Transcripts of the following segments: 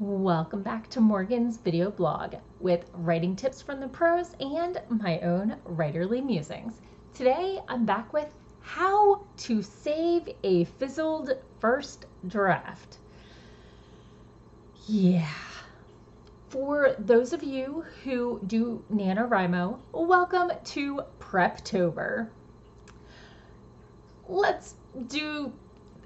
Welcome back to Morgan's video blog with writing tips from the pros and my own writerly musings. Today I'm back with how to save a fizzled first draft. Yeah. For those of you who do NaNoWriMo, welcome to Preptober. Let's do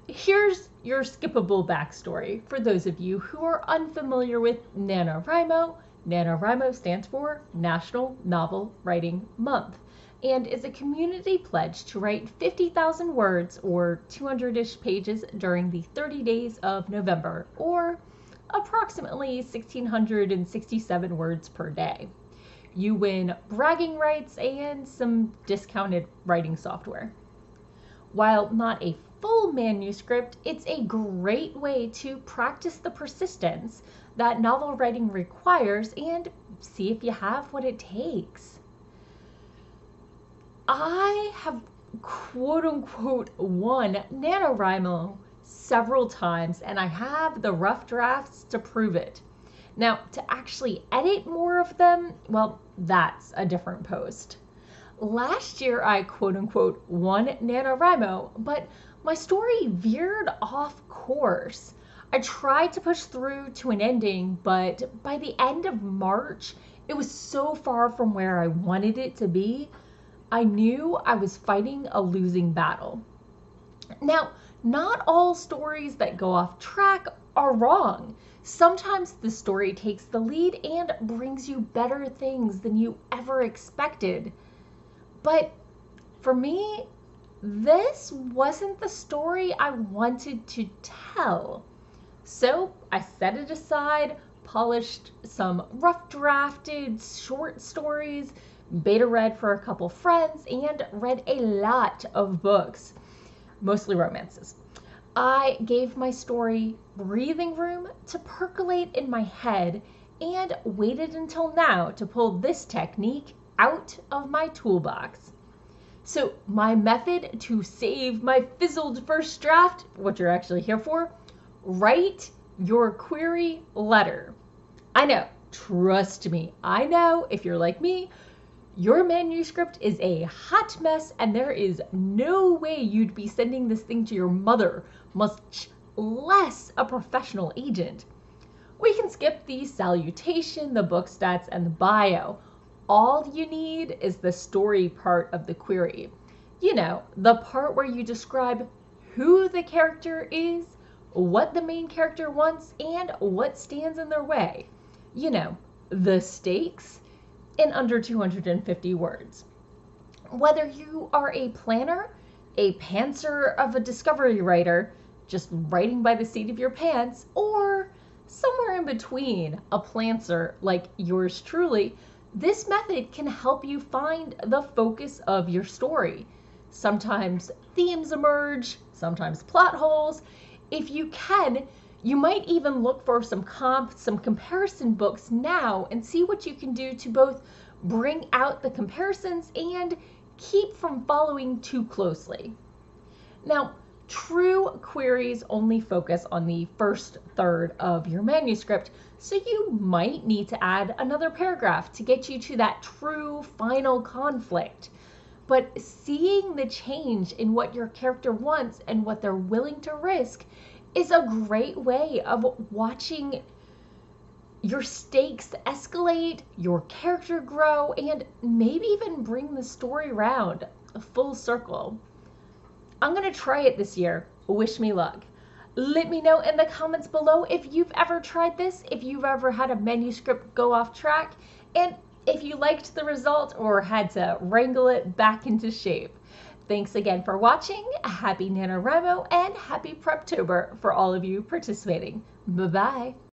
here's your skippable backstory for those of you who are unfamiliar with NaNoWriMo. NaNoWriMo stands for National Novel Writing Month and is a community pledge to write 50,000 words or 200 ish pages during the 30 days of November, or approximately 1,667 words per day. You win bragging rights and some discounted writing software. While not a full manuscript, it's a great way to practice the persistence that novel writing requires and see if you have what it takes. I have quote unquote won NaNoWriMo several times and I have the rough drafts to prove it. Now, to actually edit more of them, well, that's a different post. Last year, I quote unquote won NaNoWriMo, but my story veered off course. I tried to push through to an ending, but by the end of March, it was so far from where I wanted it to be. I knew I was fighting a losing battle. Now, not all stories that go off track are wrong. Sometimes the story takes the lead and brings you better things than you ever expected. But for me, this wasn't the story I wanted to tell. So I set it aside, polished some rough drafted short stories, beta read for a couple friends, and read a lot of books, mostly romances. I gave my story breathing room to percolate in my head and waited until now to pull this technique out of my toolbox. So my method to save my fizzled first draft, what you're actually here for, write your query letter. I know, trust me, I know if you're like me, your manuscript is a hot mess and there is no way you'd be sending this thing to your mother, much less a professional agent. We can skip the salutation, the book stats, and the bio all you need is the story part of the query. You know, the part where you describe who the character is, what the main character wants, and what stands in their way. You know, the stakes in under 250 words. Whether you are a planner, a pantser of a discovery writer, just writing by the seat of your pants, or somewhere in between, a planter like yours truly, this method can help you find the focus of your story. Sometimes themes emerge, sometimes plot holes. If you can, you might even look for some comp, some comparison books now and see what you can do to both bring out the comparisons and keep from following too closely. Now, True queries only focus on the first third of your manuscript, so you might need to add another paragraph to get you to that true final conflict. But seeing the change in what your character wants and what they're willing to risk is a great way of watching your stakes escalate, your character grow, and maybe even bring the story around a full circle. I'm going to try it this year. Wish me luck. Let me know in the comments below if you've ever tried this, if you've ever had a manuscript go off track, and if you liked the result or had to wrangle it back into shape. Thanks again for watching. Happy NaNoWriMo and happy Preptober for all of you participating. Bye-bye.